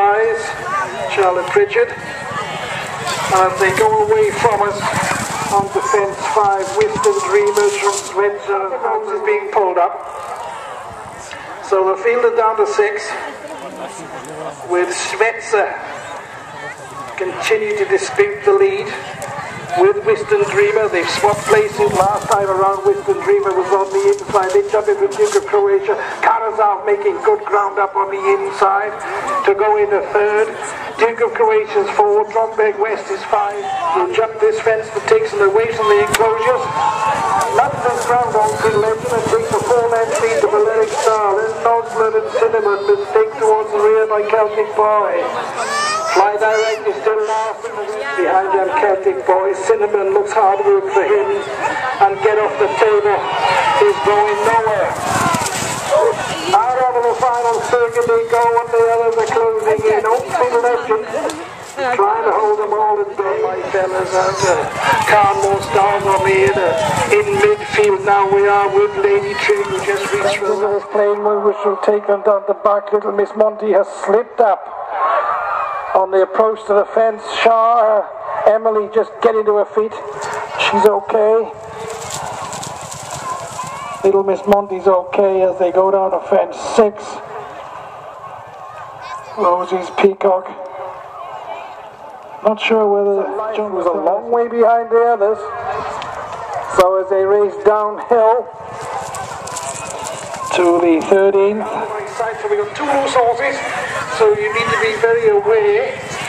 rise, Charlotte Pritchard. And they go away from us on defence five, Whiston Dreamers from and Holmes is being pulled up. So the field are down to six with Schmetzer continue to dispute the lead with Whiston Dreamer. They've swapped places last time around. Whiston Dreamer was on the inside. They jump in with Duke of Croatia. Karazov making good ground up on the inside to go in a third. Duke of Croatia's four. Dromberg West is five. Will jump this fence that takes them away from the enclosures. London's ground on to legend and takes a four-length lead to Valeric Star. Then Nosler and Cinnamon mistake towards the rear by Celtic Boy. Fly Direct is still last behind them Celtic boys. Cinnamon looks hard work for him and get off the table He's going nowhere. Over the final they go and the others are closing in. Oakfield Legend trying to hold them all in bay, my fellas. And uh, Carlos down on the inner. In midfield now we are with Lady Trig who just reached for the playing well, which will take them down the back. Little Miss Monty has slipped up on the approach to the fence. Shaw, Emily just getting to her feet. She's okay. Little Miss Monty's okay as they go down the fence. Six. Rosie's Peacock. Not sure whether John was a long way behind the others. So as they race downhill to the 13th. so we've got two loose horses, so you need to be very aware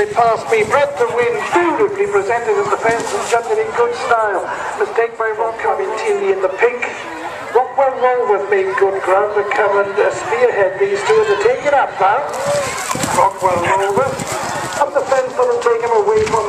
they passed me. Breath The wind beautifully presented at the fence and shunted in good style. Mistake by Rocco Vintilli in the pink. Rockwell with being good ground, to covered and spearhead. These two to take it up now. Rockwell Walworth. Up the fence, and take him away from